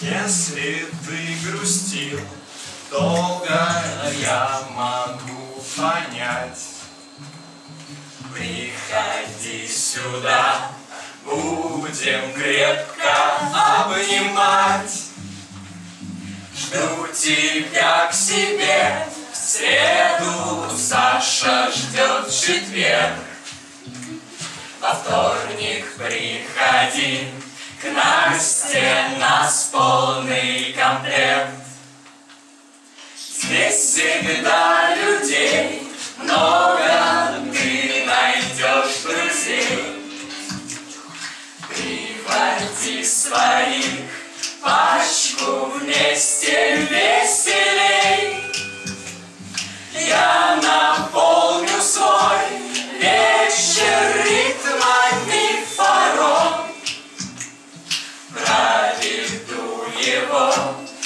Если ты грустил, долго я могу понять. Приходи сюда, будем крепко обнимать. Жду тебя к себе, в среду Саша ждет четверг. Во вторник приходи, к Насте нас полный комплект. Здесь всегда людей много, ты найдешь друзей. Приводи своих, пачку вместе веселей. Я наполню свой вечер ритмами фаром. Проведу его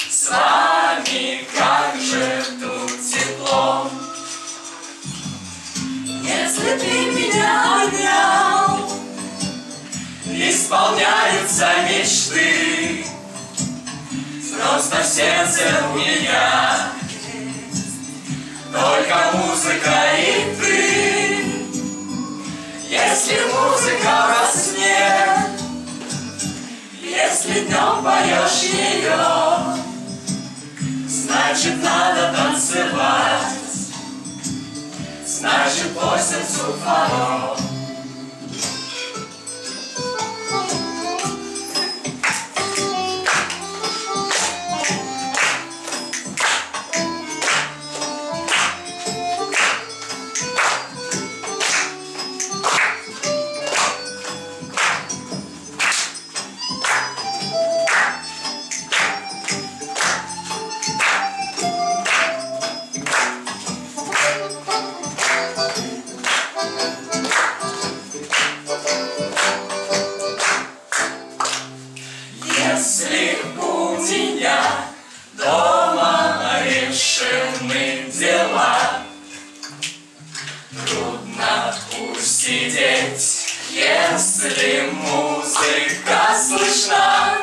с вами, как же тут тепло. Если ты меня обнял, Исполняются мечты Просто сердце у меня. Только музыка и ты. Если музыка во сне Если днем поешь ее Значит надо танцевать. Значит по сердцу фарол Если у меня дома решены дела, Трудно усидеть, если музыка слышна.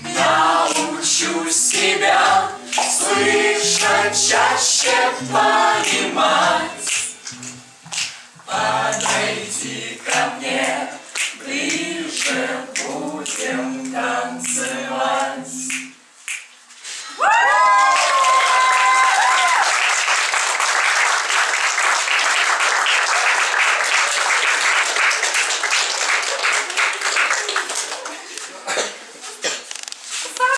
Научу себя слышать чаще понимать. Мне ближе, будем танцевать.